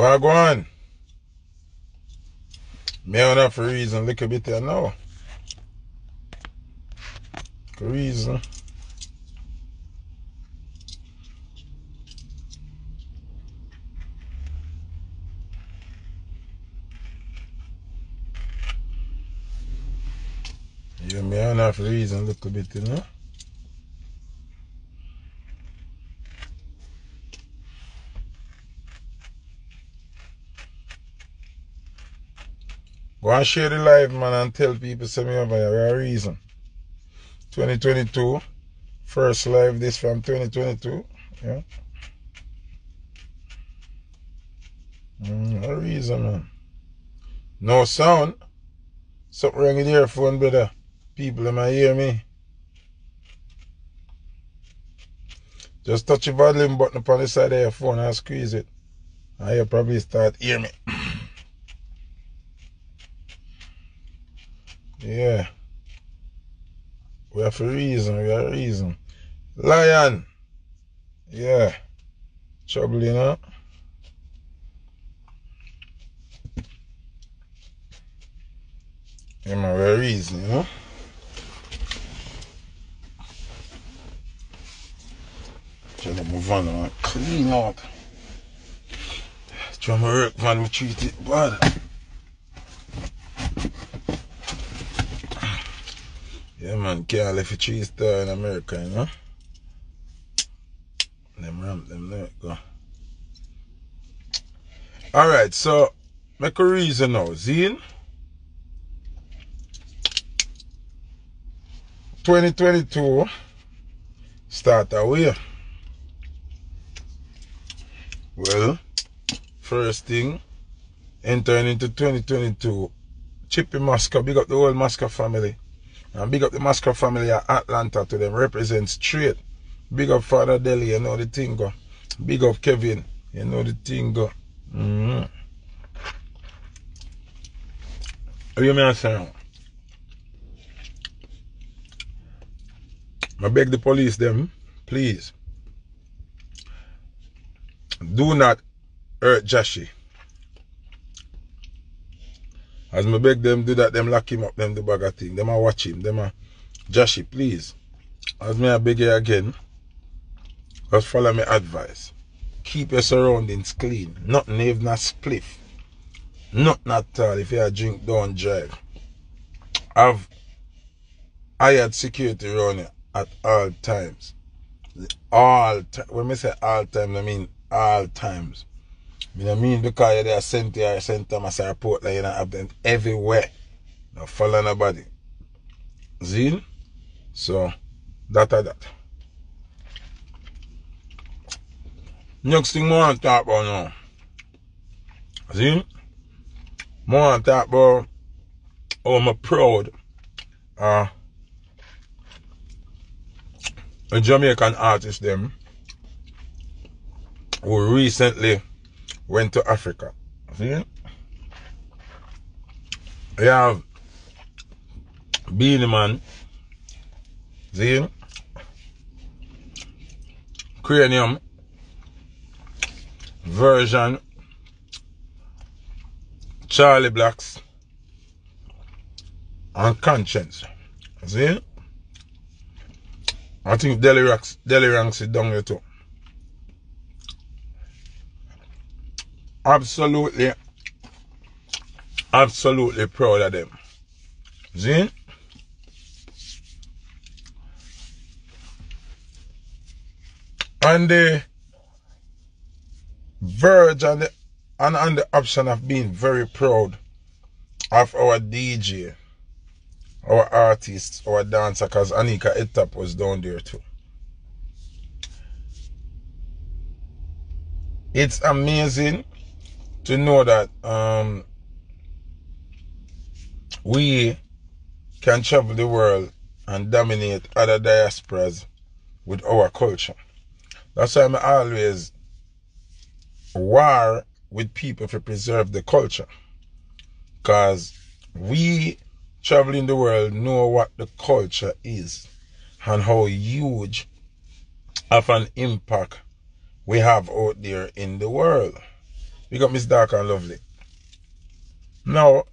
On? Me on for reason, little bit there now. Reason. Yeah, me on for reason, little bit, you know. Go and share the live, man, and tell people some here. a reason. 2022. First live this from 2022. Yeah. Mm, a reason, man. No sound. Something wrong with the earphone, brother. People, am I hear me? Just touch the volume button upon the side of your phone and squeeze it. And you probably start hear me. Yeah. We have a reason, we have a reason. Lion. Yeah. Trouble, you know. Yeah, man, we have a reason, you know. Trying to move on, man. Clean out. Trying to work, man. We treat it bad. Man, can't left a three in America, you know? Them ramp them let go. Alright, so make a reason now. Zine. 2022 start away. Well, first thing, entering into 2022, Chippy Masca, big up the whole Masca family. And big up the Mascot family at Atlanta to them. Represent straight. Big up Father Deli, you know the thing go. Big up Kevin, you know the thing go. Mm-hmm. You mean saying? I beg the police them, please. Do not hurt Jahshii. As me beg them do that, them lock him up, them the bag of thing. Them a watch him. Them a Jahshii, please. As me I beg you again, just follow me advice. Keep your surroundings clean. Nothing even a spliff. Nothing at all. If you a drink, don't drive. Have hired security around you at all times. All time. When I say all times, I mean all times. You know what mean? Because you're there sent here, sent them as a report like you know have them everywhere. Not follow nobody. Zine? So that or that. Next thing I want to talk about now. Zine? I want to talk about how I'm proud uh a Jamaican artist them who recently went to Africa. See? You have Beenie Man. See? Kranium. Vershon. Charly Blacks. And Konshens. See? I think Delly Ranks, Delly Ranks is down here too. Absolutely, absolutely proud of them. See? And the verge and the, and, and the option of being very proud of our DJ, our artists, our dancer, because Anika Etap was down there too. It's amazing to know that um, we can travel the world and dominate other diasporas with our culture. That's why I'm always war with people to preserve the culture. Because we traveling the world know what the culture is and how huge of an impact we have out there in the world. We got Miss Dark and Lovely. Now,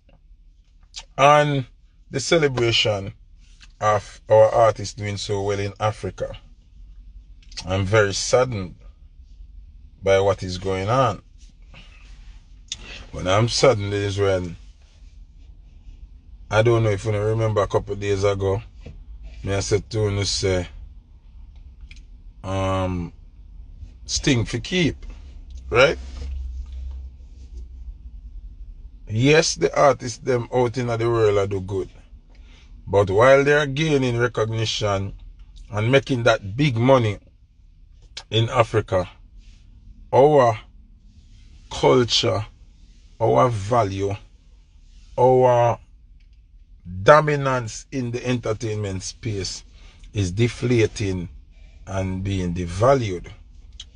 on the celebration of our artists doing so well in Africa, I'm very saddened by what is going on. When I'm saddened is when I don't know if you remember a couple days ago, me I said to you say um sting for keep. Right? Yes, the artists them out in the world are do good. But while they are gaining recognition and making that big money in Africa, our culture, our value, our dominance in the entertainment space is deflating and being devalued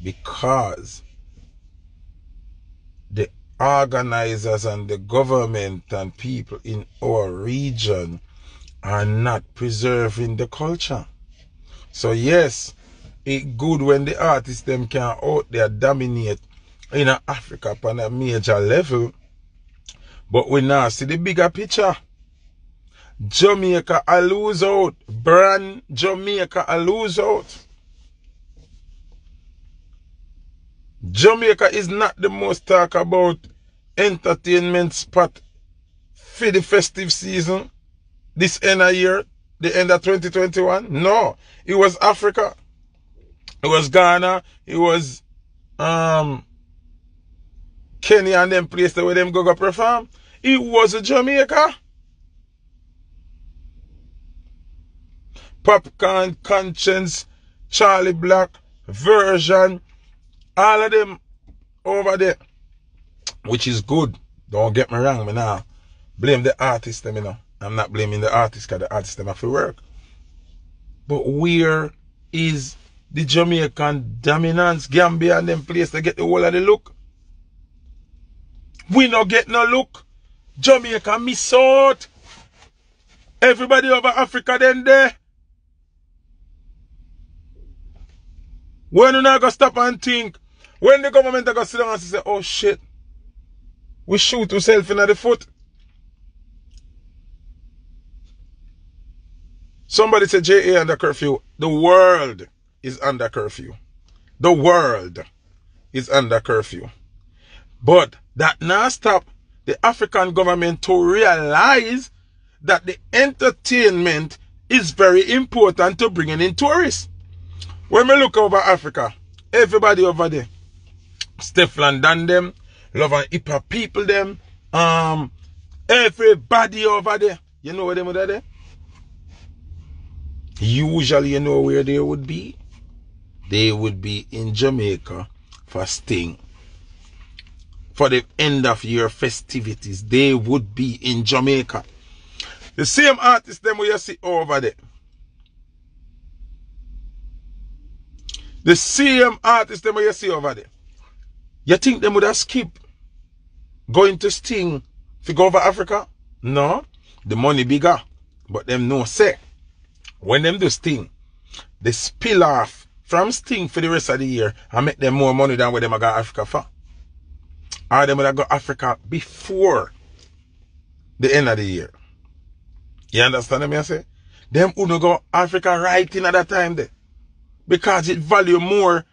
because organizers and the government and people in our region are not preserving the culture. So yes, it good when the artists them can out there dominate in Africa on a major level. But we now see the bigger picture. Jamaica a lose out. Brand Jamaica a lose out. Jamaica is not the most talk about entertainment spot for the festive season this end of year, the end of 2021. No, it was Africa. It was Ghana. It was um Kenya and them places where them go go perform. It was Jamaica. Popcaan, Konshens, Charly Black, Vershon, all of them over there. Which is good. Don't get me wrong, me now. Blame the artist, eh, you know. I'm not blaming the artist because the artist them have to work. But where is the Jamaican dominance, Gambia and them place to get the whole of the look? We not get no look. Jamaica miss out. Everybody over Africa then there. When you not gonna stop and think, when the government are gonna sit down and say, oh shit, we shoot ourselves in the foot. Somebody said JA under curfew. The world is under curfew. The world is under curfew. But that now stop the African government to realize that the entertainment is very important to bringing in tourists. When we look over Africa, everybody over there, Stefflon Don them, love and hip hop people them, um, everybody over there, you know where them are there? Usually you know where they would be? They would be in Jamaica for Sting. For the end of year festivities, they would be in Jamaica. The same artist them we see over there. The same artist them you see over there. You think them would have skip going to Sting to go over Africa? No. The money bigger. But them no say. When them do Sting, they spill off from Sting for the rest of the year and make them more money than what them got Africa for. Or them would got Africa before the end of the year. You understand me I say? Them who go Africa right in at that time there because it value more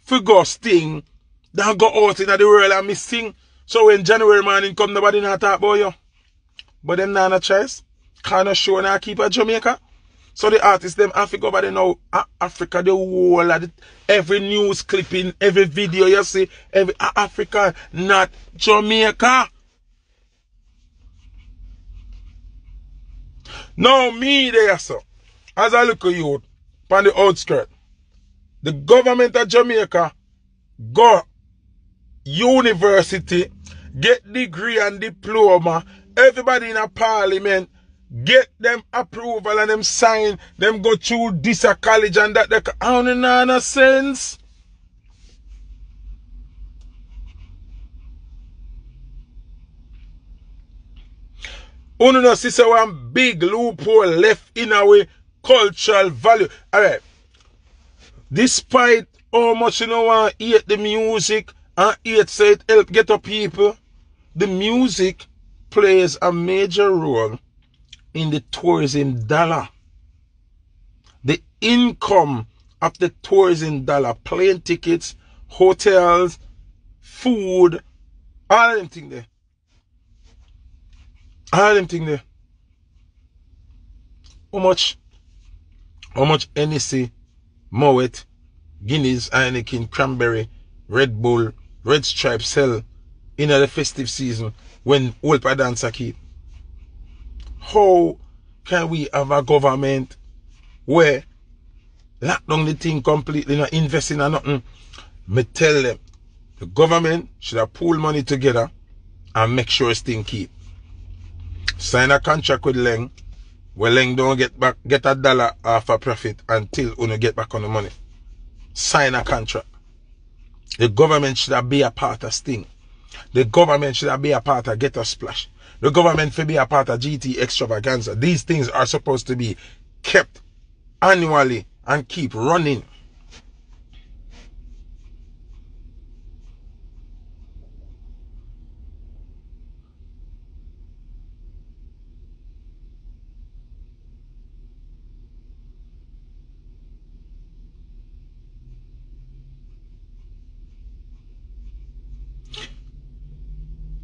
for go sting than go out in the world and missing. So when January morning come, nobody not talk about you. But them not a choice. Of show now keep at Jamaica. So the artists them to go over there now. Africa, the whole of the, every news clipping, every video you see, every Africa, not Jamaica. Now me there, so as I look at you, on the outskirts. The government of Jamaica go university, get degree and diploma. Everybody in a parliament get them approval and them sign, them go through this a college and that. They, I don't know no sense. Uno no see one big loophole left in our cultural value. Alright. Despite how much you know want hate the music Uh, and it said help get up people. The music plays a major role in the tourism dollar. The income of the tourism dollar, plane tickets, hotels, food, all them thing there. All them thing there. How much? How much NEC, Moet, Guinness, Heineken, Cranberry, Red Bull, Red Stripe sell in the festive season when Wolpa dancer keep? How can we have a government where lock down the thing completely, not investing in nothing? Me tell them the government should have pool money together and make sure this thing keep. Sign a contract with Laing where Laing don't get back get a dollar off a profit until you get back on the money. Sign a contract. The government should be a part of Sting. The government should be a part of Get a Splash. The government should be a part of GT Extravaganza. These things are supposed to be kept annually and keep running.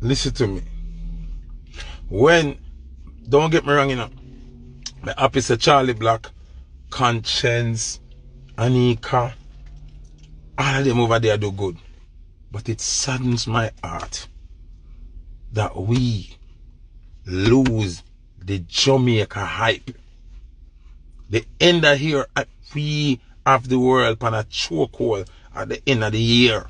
Listen to me. When, don't get me wrong, you know, the opposite Charly Black, Konshens, Anika, all of them over there do good. But it saddens my heart that we lose the Jamaica hype. The end of here, we have the world on a chokehold at the end of the year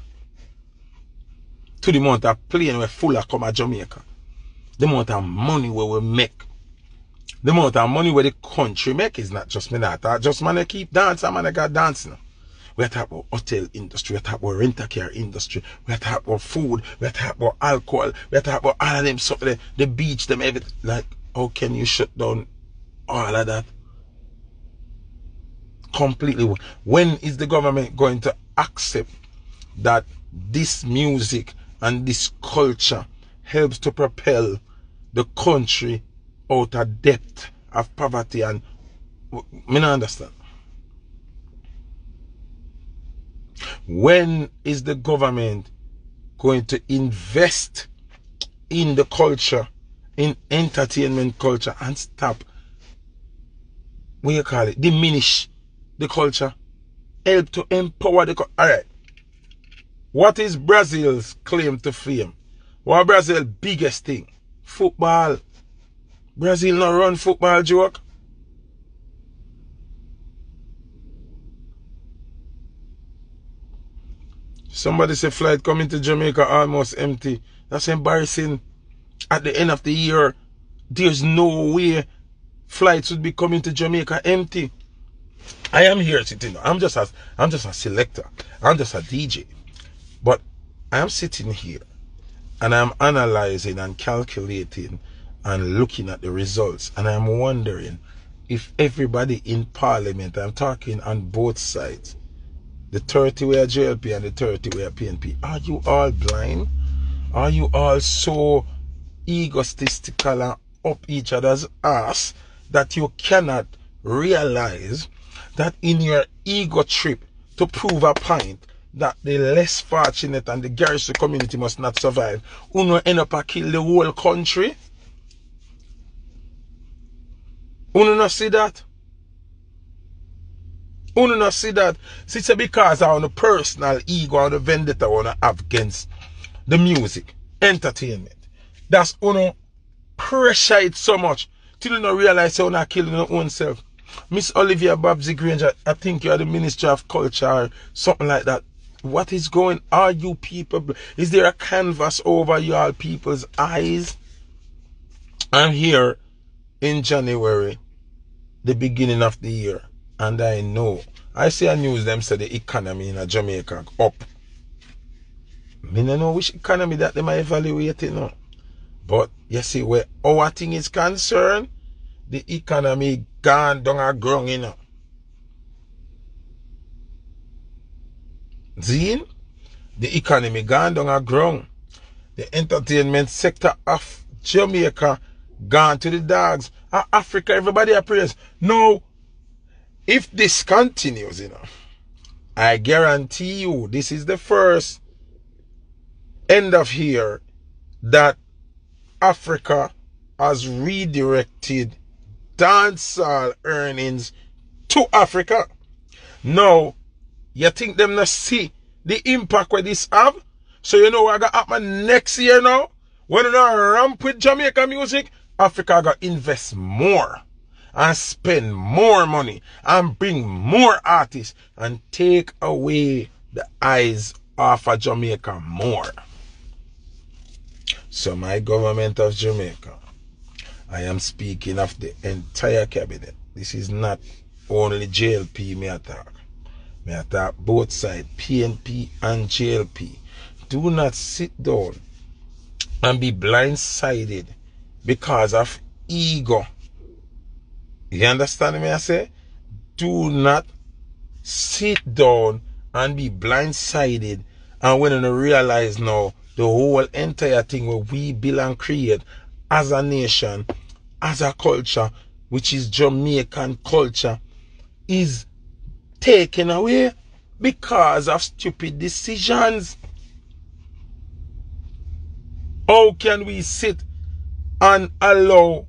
to the amount of plane we full of come to Jamaica. The amount of money we will make. The amount of money where the country make is not just me that. I just man keep dancing, man I got dancing. We're talking about hotel industry, we're talking about rental care industry, we're talking about food, we're talking about alcohol, we're talking about all of them stuff, the, the beach, them everything. Like, how can you shut down all of that? Completely. When is the government going to accept that this music and this culture helps to propel the country out of depth of poverty and me not understand. When is the government going to invest in the culture, in entertainment culture and stop what you call it, diminish the culture, help to empower the culture? Alright. What is Brazil's claim to fame? What Brazil's biggest thing? Football. Brazil not run football joke. Somebody say flight coming to Jamaica almost empty. That's embarrassing. At the end of the year, there's no way flights would be coming to Jamaica empty. I am here sitting. I'm just a I'm just a selector. I'm just a DJ. But I'm sitting here and I'm analyzing and calculating and looking at the results and I'm wondering if everybody in parliament, I'm talking on both sides, the 30 way JLP and the 30 way PNP, are you all blind? Are you all so egotistical and up each other's ass that you cannot realize that in your ego trip to prove a point that the less fortunate and the garrison community must not survive. Uno end up a kill the whole country. Uno not see that? Uno not see that? It's because of the personal ego and the vendetta wanna have against the music, entertainment. That's uno pressure it so much till you don't realize you're not killing your own self. Miss Olivia Babsy Grange, I think you're the Minister of Culture or something like that. What is going? Are you people? Is there a canvas over y'all people's eyes? I'm here in January, the beginning of the year, and I know. I see a news them say the economy in Jamaica up. Me don't know which economy that they might evaluate it now. But you see where our thing is concerned, the economy gone down a growing you know. Zine? the economy gone down a ground. The entertainment sector of Jamaica gone to the dogs. Africa, everybody appears. No, if this continues, you know, I guarantee you this is the first end of here that Africa has redirected dancehall earnings to Africa. Now, you think them not see the impact where this have? So you know what gonna happen next year now? When you ramp with Jamaica music, Africa got invest more and spend more money and bring more artists and take away the eyes off of Jamaica more. So my government of Jamaica, I am speaking of the entire cabinet. This is not only JLP me attack. Me attack both sides, PNP and JLP. Do not sit down and be blindsided because of ego. You understand me? I say? Do not sit down and be blindsided and when you realize now the whole entire thing where we build and create as a nation, as a culture, which is Jamaican culture, is taken away because of stupid decisions. How can we sit and allow,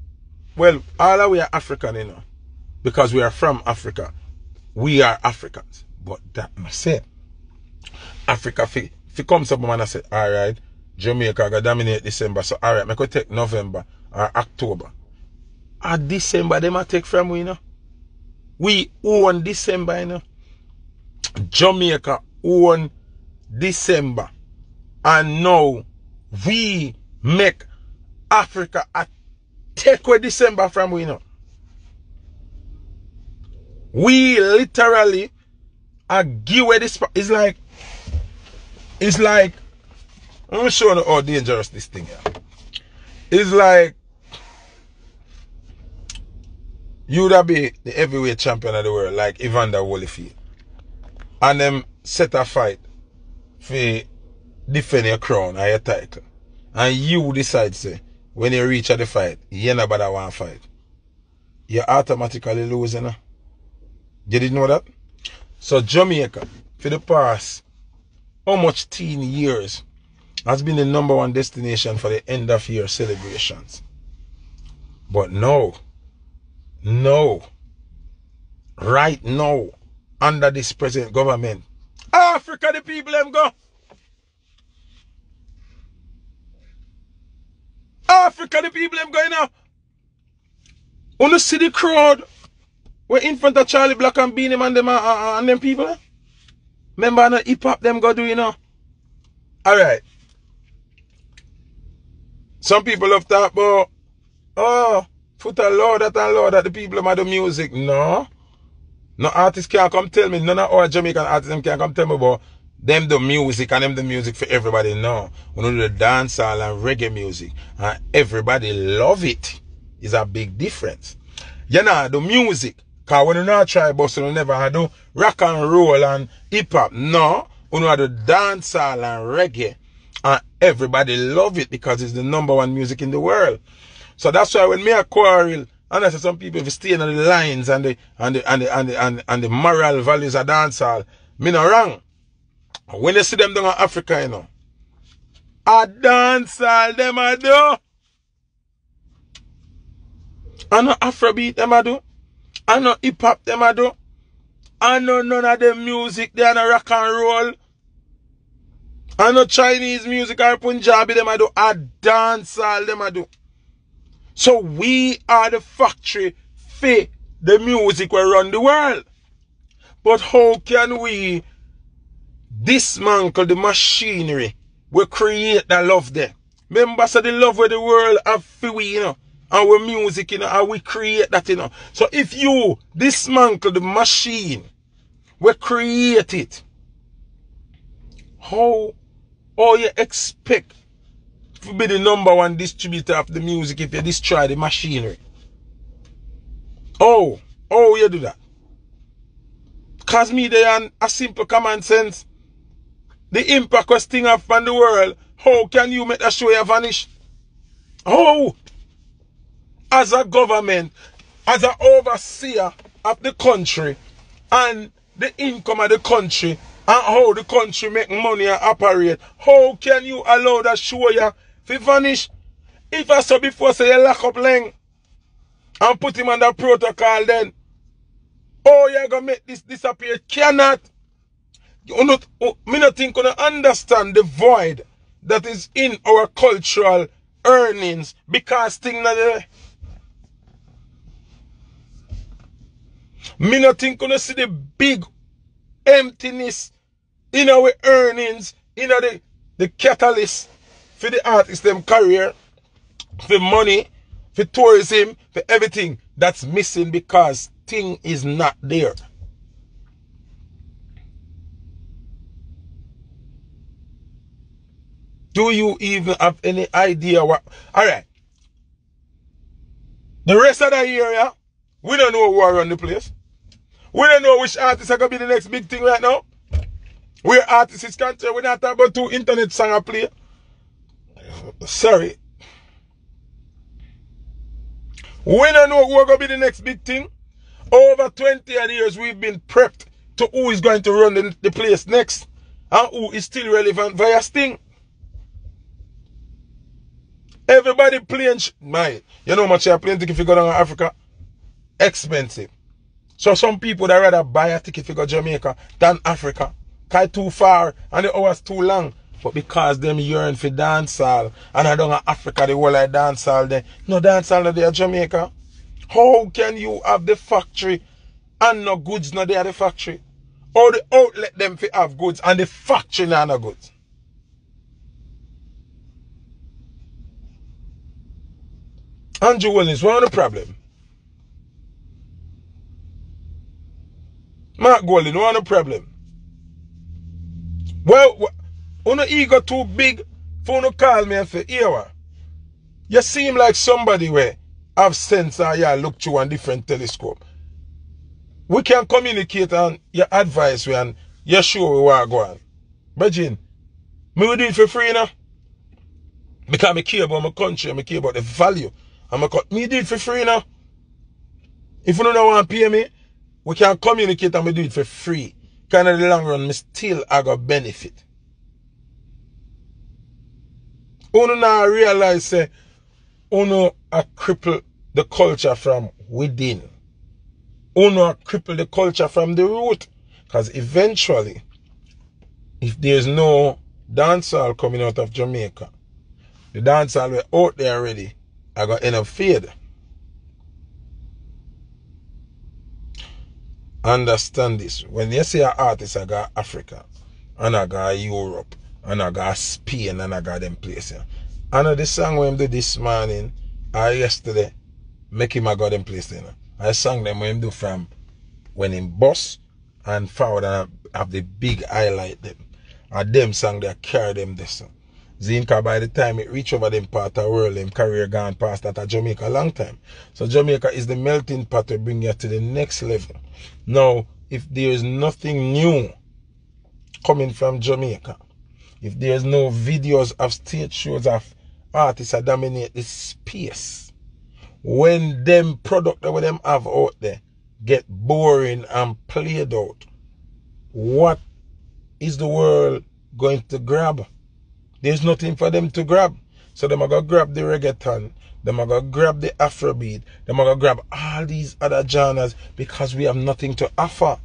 well, all of we are African, you know, because we are from Africa. We are Africans. But that must say, Africa, if it comes up and I say, all right, Jamaica got dominate December, so all right, I could take November or October. At December, they might take from we, you know. We own December, you know. Jamaica own December. And now we make Africa a take away December from we know. We literally are give away this. It's like, it's like, I'm gonna show you how dangerous this thing is. It's like, you would be the heavyweight champion of the world, like Evander Holyfield. And them set a fight for defend your crown or your title. And you decide, say, when you reach the fight, you ain't about one fight. You're automatically losing. you? You didn't know that? So Jamaica, for the past how much teen years, has been the number one destination for the end of year celebrations. But no, no, right now, under this present government, Africa, the people them go. Africa, the people them going now. See the crowd? We're in front of Charly Black and Beenie Man them uh, uh, and them people. Remember the hip hop them go do you know? Alright. Some people love talk about oh put a law that and law that the people them do music. No. No artist can't come tell me, none of our Jamaican artists can't come tell me about them the music and them the music for everybody now. We know the dancehall and reggae music. And everybody love it. it. Is a big difference. You know, the music. Cause when you not try bust, you never had do rock and roll and hip hop. No. We know the dancehall and reggae. And everybody love it because it's the number one music in the world. So that's why when me a quarrel, and I say some people if stay on the lines and the and the and the and the, and, the, and the moral values of dancehall, me not wrong. When you see them down in Africa, you know, a dance all them a do. I know Afrobeat them a do. I know hip hop them a do. I know none of them music, they are no rock and roll. I know Chinese music or Punjabi them a do. A dance all them a do. So we are the factory for the music we run the world. But how can we dismantle the machinery we create that love there. Remember, so the love where the world have for we, you know, our music, you know, and we create that, you know. So if you dismantle the machine, we create it. How, how you expect be the number one distributor of the music if you destroy the machinery? Oh, oh, you do that? Cause me, they are a simple common sense the impact was thing up on the world, how can you make that show you vanish? How? As a government, as an overseer of the country and the income of the country and how the country make money and operate, how can you allow that show you to vanish? If I saw before say you lock up Laing and put him under protocol then, oh you're gonna make this disappear? Cannot. You not, oh, me not think gonna understand the void that is in our cultural earnings because things not there. Me not think gonna see the big emptiness in our earnings, in the, the catalyst for the artist them career, for money, for tourism, for everything that's missing because thing is not there. Do you even have any idea what? All right. The rest of the area, we don't know who are on the place. We don't know which artist are going to be the next big thing right now. Where artists is concerned, we're not talking about two internet song I play. Sorry. We don't know who are going to be the next big thing. Over 20 years, we've been prepped to who is going to run the, the place next and who is still relevant via Sting. Everybody playing, my, you know much you're playing if you go down Africa? Expensive. So some people that rather buy a ticket to go Jamaica than Africa. Cause too far and the hours too long. But because them yearn for dancehall and I don't know Africa the whole like dancehall there. No dancehall there Jamaica. How can you have the factory and no goods not there at the factory? Or the outlet them for have goods and the factory not no goods? Andrew Williams, what the problem? Mark Golding, what the problem? Well, uno ego too big for uno call me and say, here, you seem like somebody where have sense and you look through a different telescope. We can communicate and your advice we and you sure we want go on. Imagine, me will do it for free now. Because I care about my country, I care about the value I'm a. Me do it for free now. If you don't want to pay me, we can communicate and we do it for free. Kind of the long run, me still I got benefit. Uno now realize eh, say, uno a cripple the culture from within. Uno a cripple the culture from the root. Because eventually, if there's no dancehall coming out of Jamaica, the dancehall were out there already, I got end up fade. Understand this. When you say an artist, I got Africa, and I got Europe, and I got Spain, and I got them places. I know this song when I do this morning, or yesterday, make him I got them places. I sang them when I do from when in bus and forward and I have the big highlight them. And them song they carry them this. song. Zinka, by the time it reach over them part of the world, them career gone past that at Jamaica a long time. So Jamaica is the melting pot to bring you to the next level. Now, if there is nothing new coming from Jamaica, if there's no videos of stage shows of artists that dominate the space, when them product that them have out there get boring and played out, what is the world going to grab? There's nothing for them to grab. So them are gonna grab the reggaeton, them are gonna grab the Afrobeat, them are gonna grab all these other genres because we have nothing to offer.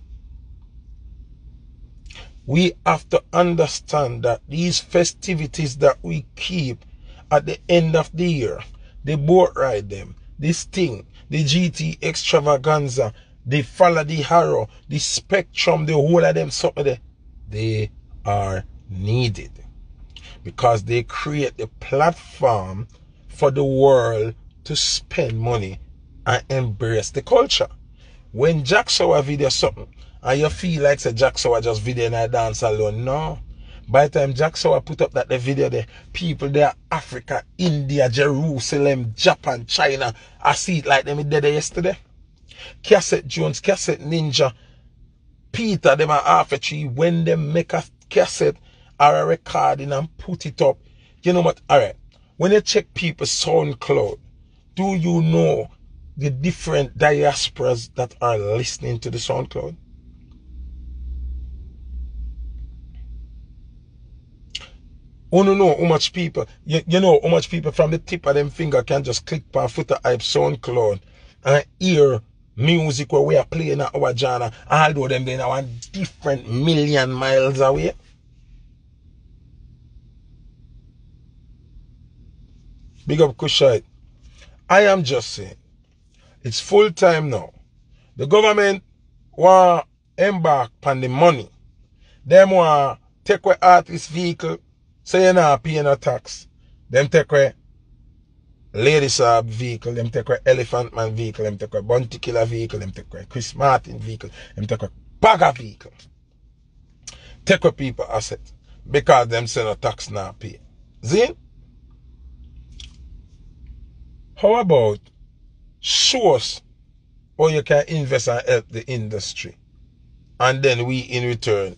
We have to understand that these festivities that we keep at the end of the year, the boat ride them, this thing, the GT extravaganza, the follow the harrow, the spectrum, the whole of them something there, they are needed because they create the platform for the world to spend money and embrace the culture. When Jack saw a video something and you feel like say Jack saw just video and I dance alone, no. By the time Jack saw put up that the video there, people there, Africa, India, Jerusalem, Japan, China, I see it like them did yesterday. Cassette Jones, Cassette Ninja, Peter, them are half a tree when they make a cassette or a recording and put it up. You know what? Alright. When you check people's SoundCloud, do you know the different diasporas that are listening to the SoundCloud? You know how much people, you, you know how much people from the tip of them finger can just click on Foota Hype SoundCloud and hear music where we are playing at our genre, although them they are different million miles away. Big up Kushite. I am just saying, it's full time now. The government want embark on the money. Them want take away artist vehicle, so you're not paying a tax. Them take away Lady Saw vehicle, them take away Elephant Man vehicle, them take away Bounty Killer vehicle, them take away Chris Martin vehicle, them take away Bagger vehicle. Take away people asset because them send a tax now pay. See? How about us how you can invest and help the industry? And then we in return,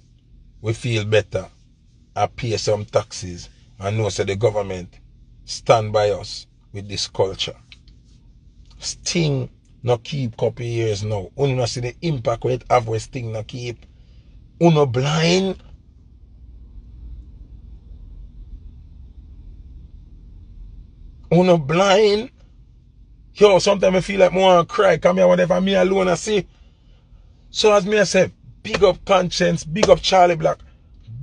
we feel better and pay some taxes and know that the government stand by us with this culture. Sting not keep couple years now. Only not see the impact it have with Sting not keep. Uno blind. Uno blind. Yo, sometimes I feel like more and cry. Come here, whatever me alone I see. So as me I say, big up Konshens, big up Charly Black,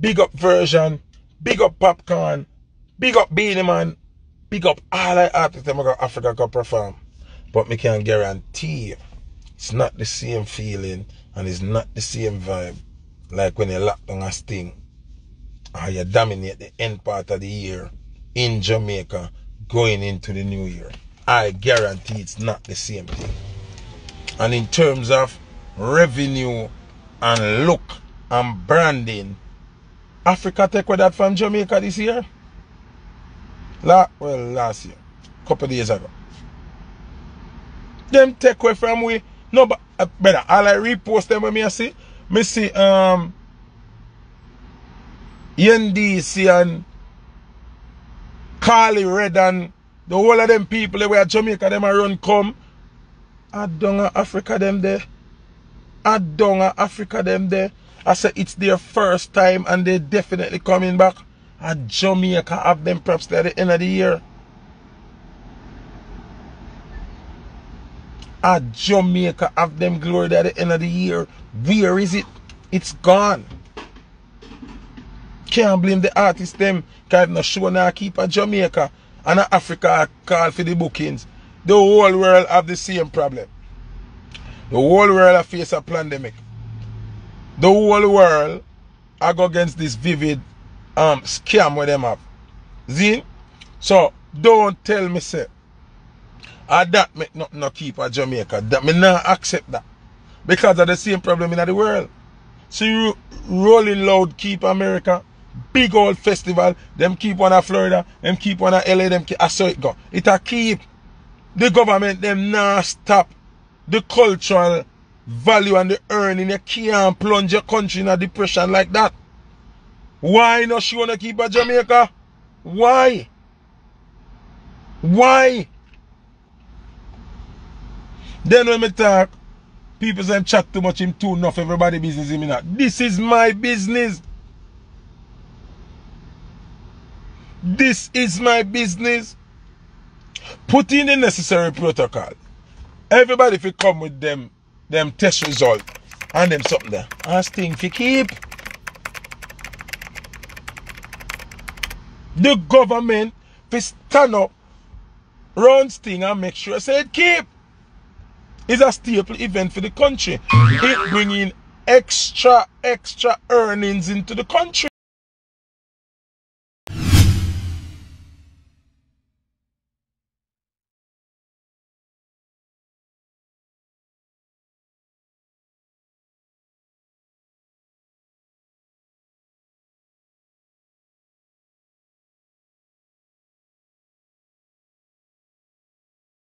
big up Vershon, big up Popcaan, big up Beenie Man, big up all the artists that go Africa go perform. But me can guarantee you, it's not the same feeling and it's not the same vibe like when you lock down a sting or you dominate the end part of the year in Jamaica going into the new year. I guarantee it's not the same thing. And in terms of revenue and look and branding, Africa take with that from Jamaica this year? La, well, last year, couple days ago. Them take away from we. No, but uh, better. All I repost them when me I see. Me see um NDC and Carly Red and the whole of them people that were Jamaica, them are run come. I don't Africa them there. I don't Africa them there. I said it's their first time and they're definitely coming back. At Jamaica have them perhaps at the end of the year. At Jamaica have them glory at the end of the year. Where is it? It's gone. Can't blame the artist them. Cause not sure now keep at Jamaica and Africa call for the bookings. The whole world have the same problem. The whole world face a pandemic. The whole world I go against this vivid um scam with them have. See? So don't tell me say I that make not no keep a Jamaica. That me not accept that. Because of the same problem in the world. See you rolling loud keep America Big old festival. Them keep one of Florida. Them keep one of LA. Them keep, I saw it go. It a keep. The government them not stop the cultural value and the earning. You can't plunge your country in a depression like that. Why not she wanna keep a Jamaica? Why? Why? Then when me talk, people say chat too much, him too enough, everybody business him not. This is my business. This is my business. Put in the necessary protocol. Everybody if you come with them them test result and them something there. Ask thing you keep. The government fi stand up, run thing and make sure say it keep. It's a staple event for the country. It bring in extra, extra earnings into the country.